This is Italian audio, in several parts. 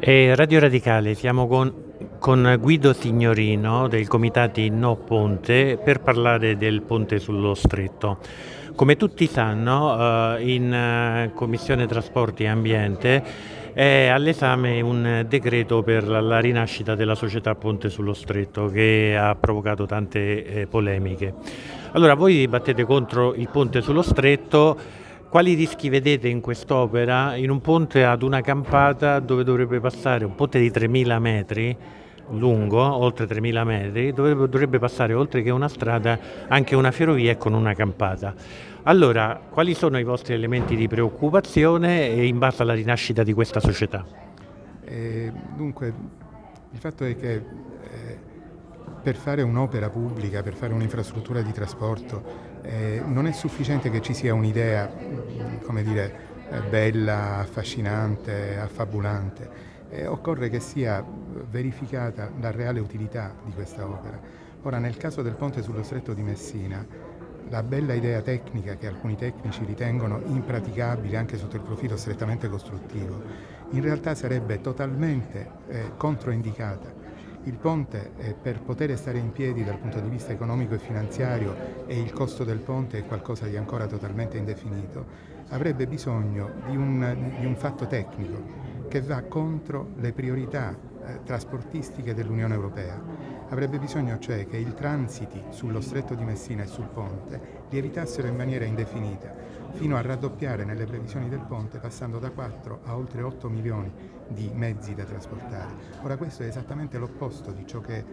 E Radio Radicale, siamo con, con Guido Signorino del Comitati No Ponte per parlare del ponte sullo stretto. Come tutti sanno, eh, in eh, Commissione Trasporti e Ambiente è all'esame un decreto per la rinascita della società Ponte sullo Stretto che ha provocato tante eh, polemiche. Allora, voi battete contro il ponte sullo Stretto quali rischi vedete in quest'opera in un ponte ad una campata dove dovrebbe passare un ponte di 3.000 metri lungo, oltre 3.000 metri, dove dovrebbe passare oltre che una strada anche una ferrovia con una campata. Allora, quali sono i vostri elementi di preoccupazione in base alla rinascita di questa società? Eh, dunque, il fatto è che eh, per fare un'opera pubblica, per fare un'infrastruttura di trasporto, eh, non è sufficiente che ci sia un'idea, come dire, eh, bella, affascinante, affabulante, eh, occorre che sia verificata la reale utilità di questa opera. Ora, nel caso del ponte sullo stretto di Messina, la bella idea tecnica che alcuni tecnici ritengono impraticabile anche sotto il profilo strettamente costruttivo, in realtà sarebbe totalmente eh, controindicata il ponte per poter stare in piedi dal punto di vista economico e finanziario e il costo del ponte è qualcosa di ancora totalmente indefinito, avrebbe bisogno di un, di un fatto tecnico che va contro le priorità eh, trasportistiche dell'Unione Europea. Avrebbe bisogno cioè che i transiti sullo stretto di Messina e sul ponte lievitassero in maniera indefinita, fino a raddoppiare nelle previsioni del ponte passando da 4 a oltre 8 milioni di mezzi da trasportare. Ora questo è esattamente l'opposto di ciò che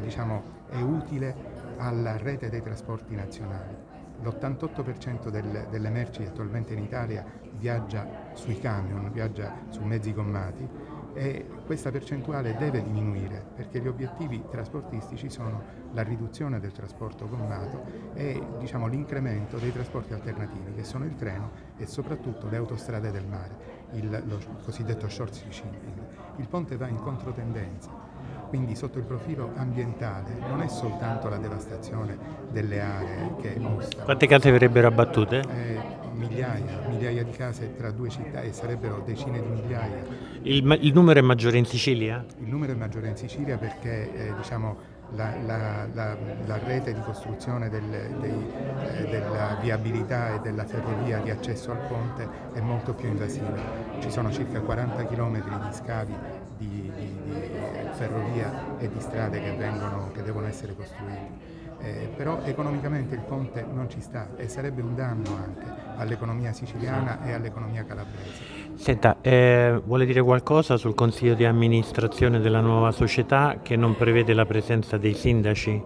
diciamo, è utile alla rete dei trasporti nazionali. L'88% del, delle merci attualmente in Italia viaggia sui camion, viaggia su mezzi gommati e questa percentuale deve diminuire perché gli obiettivi trasportistici sono la riduzione del trasporto gommato e diciamo, l'incremento dei trasporti alternativi che sono il treno e soprattutto le autostrade del mare, il, lo cosiddetto short shipping. Il ponte va in controtendenza, quindi sotto il profilo ambientale non è soltanto la devastazione delle aree che mostra. Quante case verrebbero abbattute? Eh, migliaia, migliaia di case tra due città e sarebbero decine di migliaia. Il, il numero è maggiore in Sicilia? Il numero è maggiore in Sicilia perché eh, diciamo, la, la, la, la, rete di costruzione del, dei, eh, della viabilità e della ferrovia di accesso al ponte è molto più invasiva. Ci sono circa 40 km di scavi di, di, di ferrovia e di strade che, vengono, che devono essere costruiti eh, però economicamente il ponte non ci sta e sarebbe un danno anche all'economia siciliana e all'economia calabrese. Senta, eh, vuole dire qualcosa sul consiglio di amministrazione della nuova società che non prevede la presenza dei sindaci?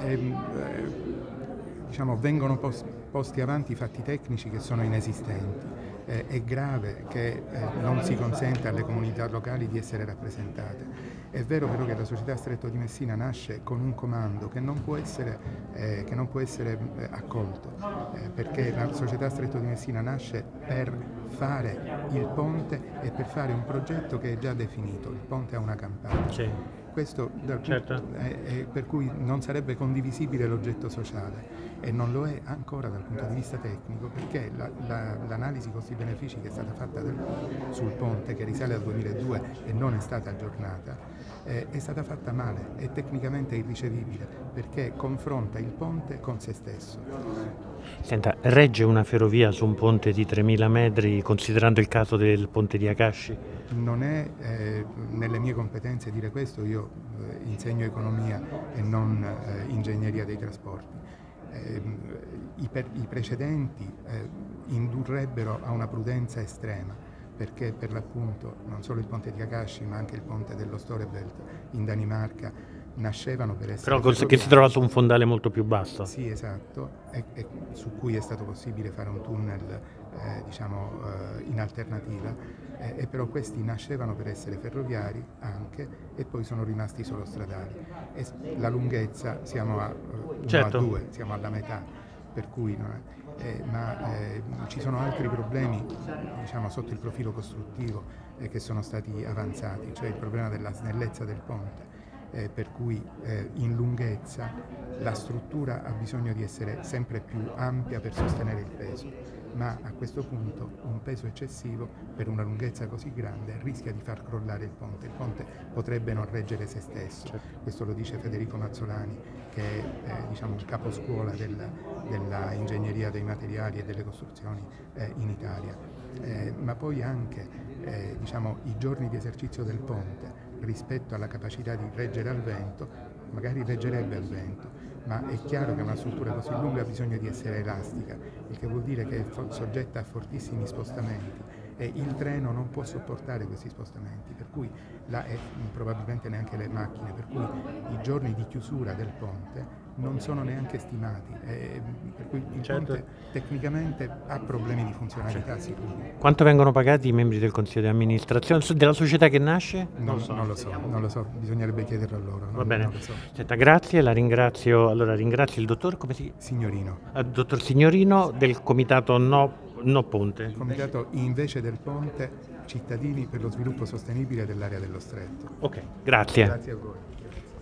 Ehm, eh, diciamo, vengono posti avanti fatti tecnici che sono inesistenti. Eh, è grave che eh, non si consenta alle comunità locali di essere rappresentate. È vero però che la società Stretto di Messina nasce con un comando che non può essere, eh, non può essere eh, accolto, eh, perché la società Stretto di Messina nasce per fare il ponte e per fare un progetto che è già definito, il ponte a una campagna. Questo certo. punto, è, per cui non sarebbe condivisibile l'oggetto sociale e non lo è ancora dal punto di vista tecnico perché la, la, l'analisi costi-benefici che è stata fatta del, sul ponte, che risale al 2002 e non è stata aggiornata, eh, è stata fatta male, è tecnicamente irricevibile perché confronta il ponte con se stesso. Senta, regge una ferrovia su un ponte di 3.000 metri considerando il caso del ponte di Akashi? Non è eh, nelle mie competenze dire questo, io eh, insegno economia e non eh, ingegneria dei trasporti. Ehm, I, per, I, precedenti eh, indurrebbero a una prudenza estrema perché per l'appunto non solo il ponte di Akashi ma anche il ponte dello Storebelt in Danimarca nascevano per essere... Però che si trova su un fondale molto più basso. Sì, esatto, e, e su cui è stato possibile fare un tunnel eh, diciamo, eh, in alternativa, eh, e però questi nascevano per essere ferroviari anche e poi sono rimasti solo stradali. E la lunghezza siamo a, uh, certo. a due, siamo alla metà, per cui... Eh, ma eh, ci sono altri problemi diciamo, sotto il profilo costruttivo eh, che sono stati avanzati, cioè il problema della snellezza del ponte eh, per cui eh, in lunghezza la struttura ha bisogno di essere sempre più ampia per sostenere il peso ma a questo punto un peso eccessivo per una lunghezza così grande rischia di far crollare il ponte. Il ponte potrebbe non reggere se stesso, certo. questo lo dice Federico Mazzolani che è eh, diciamo, il caposcuola del, della ingegneria dei materiali e delle costruzioni eh, in Italia. Eh, ma poi anche eh, diciamo, i giorni di esercizio del ponte rispetto alla capacità di reggere al vento, magari reggerebbe al vento, ma è chiaro che una struttura così lunga ha bisogno di essere elastica, il che vuol dire che è soggetta a fortissimi spostamenti e il treno non può sopportare questi spostamenti, per cui la, e probabilmente neanche le macchine, per cui i giorni di chiusura del ponte non sono neanche stimati, e, per cui il certo. ponte tecnicamente ha problemi di funzionalità certo. sicuri. Quanto vengono pagati i membri del consiglio di amministrazione della società che nasce? Non, non, so, non lo so, non lo so, bisognerebbe chiederlo a loro. Va bene, so. Senta, grazie, la ringrazio, allora ringrazio il dottor, come si Signorino. Uh, dottor Signorino del comitato No No Ponte. Comitato invece del Ponte Cittadini per lo sviluppo sostenibile dell'area dello Stretto. Ok, grazie. Grazie a voi.